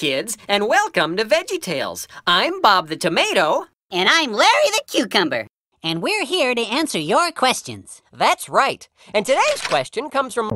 kids, and welcome to Veggie Tales. I'm Bob the Tomato. And I'm Larry the Cucumber. And we're here to answer your questions. That's right. And today's question comes from